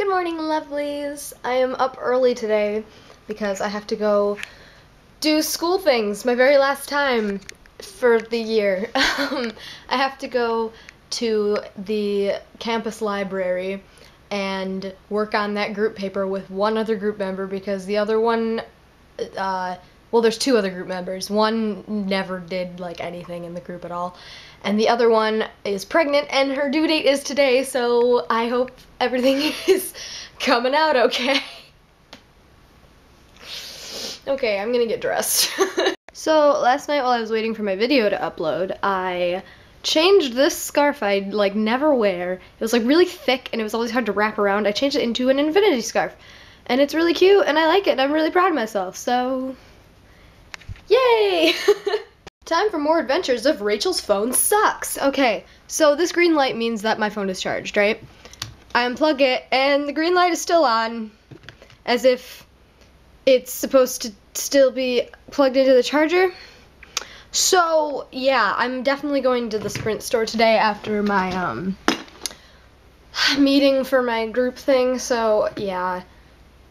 Good morning, lovelies. I am up early today because I have to go do school things, my very last time for the year. Um, I have to go to the campus library and work on that group paper with one other group member because the other one, uh, well, there's two other group members. One never did like anything in the group at all, and the other one is pregnant and her due date is today. So I hope everything is coming out okay. okay, I'm gonna get dressed. so last night while I was waiting for my video to upload, I changed this scarf I'd like never wear. It was like really thick and it was always hard to wrap around. I changed it into an infinity scarf. And it's really cute and I like it. I'm really proud of myself. So yay! Time for more adventures of Rachel's phone sucks. Okay, so this green light means that my phone is charged, right? I unplug it and the green light is still on as if it's supposed to still be plugged into the charger. So, yeah, I'm definitely going to the Sprint store today after my um meeting for my group thing. So, yeah,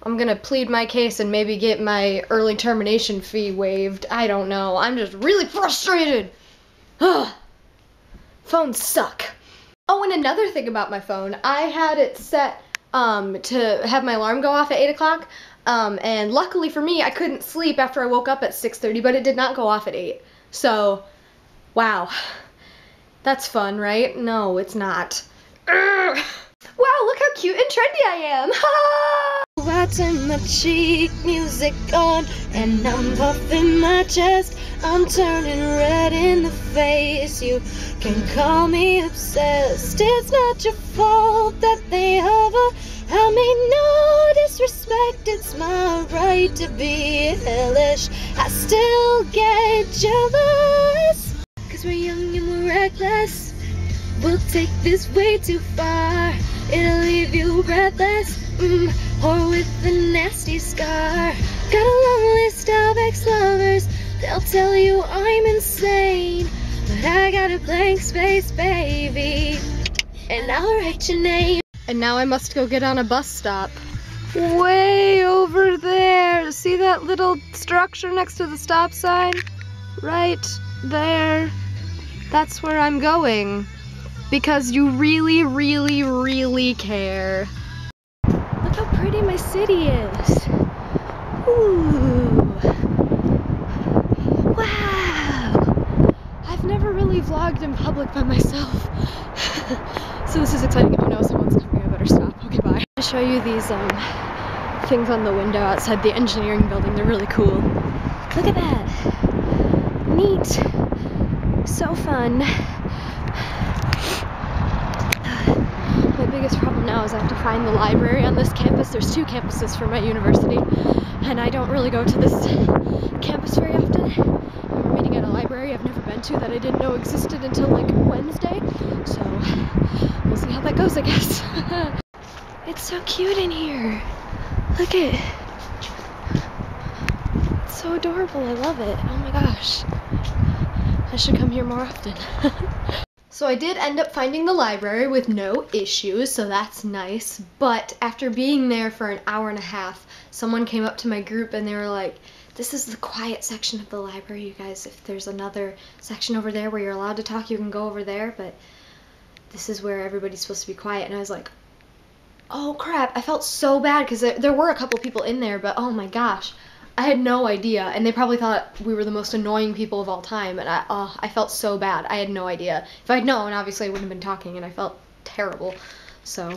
I'm to plead my case and maybe get my early termination fee waived. I don't know. I'm just really frustrated. Ugh. Phones suck. Oh, and another thing about my phone, I had it set um, to have my alarm go off at 8 o'clock. Um, and luckily for me, I couldn't sleep after I woke up at 6.30, but it did not go off at 8. So, wow. That's fun, right? No, it's not. Wow, look how cute and trendy I am! Ha! I turn my cheek music on and I'm puffing my chest. I'm turning red in the face. You can call me obsessed. It's not your fault that they hover. I mean, no disrespect, it's my right to be hellish. I still get jealous. Cause we're young and we're reckless. We'll take this way too far. It'll leave you breathless. Mm, or with a nasty scar. Got a long list of ex lovers. They'll tell you I'm insane. But I got a blank space, baby. And I'll write your name. And now I must go get on a bus stop. Way over there. See that little structure next to the stop sign? Right there. That's where I'm going. Because you really, really, really care. Pretty my city is. Ooh. Wow. I've never really vlogged in public by myself. so this is exciting. Oh no, someone's coming. I better stop. Okay, bye. To show you these um things on the window outside the engineering building. They're really cool. Look at that. Neat. So fun. Biggest problem now is I have to find the library on this campus. There's two campuses for my university, and I don't really go to this campus very often. We're meeting at a library I've never been to that I didn't know existed until like Wednesday. So we'll see how that goes, I guess. it's so cute in here. Look it. It's so adorable. I love it. Oh my gosh. I should come here more often. So I did end up finding the library with no issues, so that's nice. But after being there for an hour and a half, someone came up to my group and they were like, this is the quiet section of the library, you guys. If there's another section over there where you're allowed to talk, you can go over there, but this is where everybody's supposed to be quiet. And I was like, oh crap, I felt so bad because there, were a couple people in there, but oh my gosh. I had no idea, and they probably thought we were the most annoying people of all time, and I, oh, I felt so bad. I had no idea. If I'd known, obviously I wouldn't have been talking, and I felt terrible. So,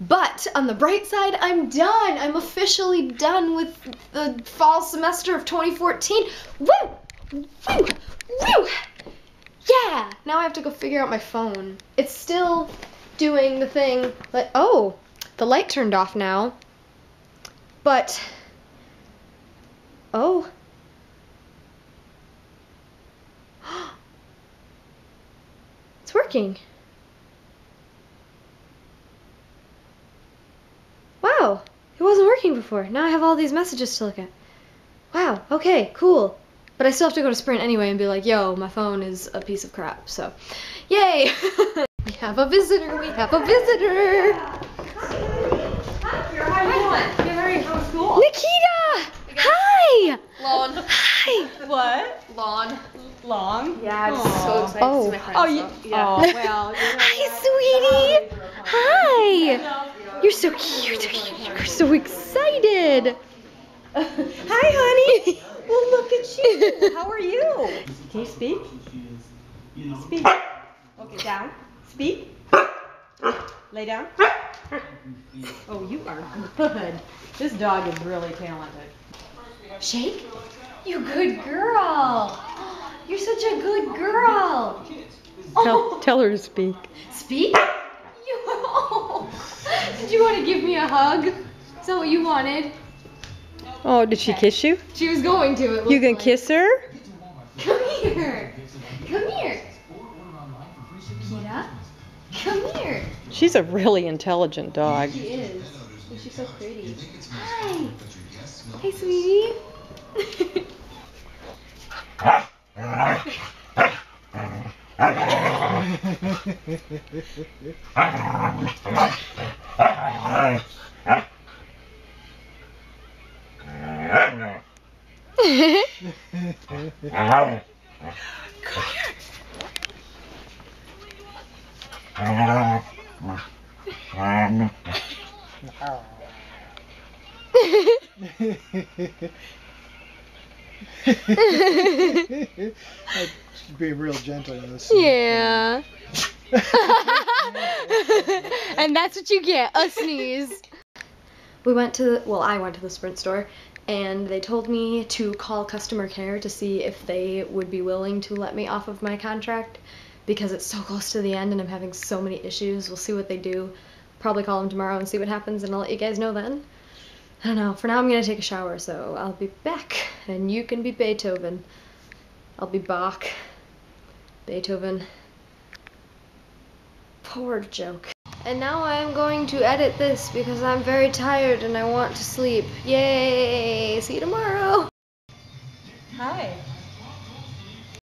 but on the bright side, I'm done. I'm officially done with the fall semester of 2014. Woo! Woo! Woo! Yeah! Now I have to go figure out my phone. It's still doing the thing, but oh, the light turned off now. But Oh. it's working. Wow. It wasn't working before. Now I have all these messages to look at. Wow. Okay, cool. But I still have to go to Sprint anyway and be like, yo, my phone is a piece of crap, so. Yay! we have a visitor, we have a visitor! Yeah. Hi, Hi. Nikita! Hi! Long? Long? Yeah, I'm Aw. so excited Oh. to see my friends. Oh, you, so, yeah. oh well. you know Hi, what? sweetie. Hi. You're so cute. You're so excited. Hi, honey. well, look at you. How are you? Can you speak? Speak. Okay, down. Speak. Lay down. Oh, you are good. This dog is really talented. Shake? You good girl. You're such a good girl. Tell, oh. tell her to speak. Speak? You. Oh. Did you want to give me a hug? Is that what you wanted? Oh, did she kiss you? She was going to. It You can like. kiss her? Come here. Come here. Kita. Come here. She's a really intelligent dog. She is. And she's so pretty. Hi. Hey, sweetie. Hehehehe I'd be real gentle in this. Yeah. and that's what you get, a sneeze. We went to, well, I went to the Sprint store and they told me to call customer care to see if they would be willing to let me off of my contract because it's so close to the end and I'm having so many issues. We'll see what they do. Probably call them tomorrow and see what happens and I'll let you guys know then. I don't know. For now, I'm gonna take a shower, so I'll be back and you can be Beethoven. I'll be Bach. Beethoven. Poor joke. And now I am going to edit this because I'm very tired and I want to sleep. Yay! See you tomorrow! Hi.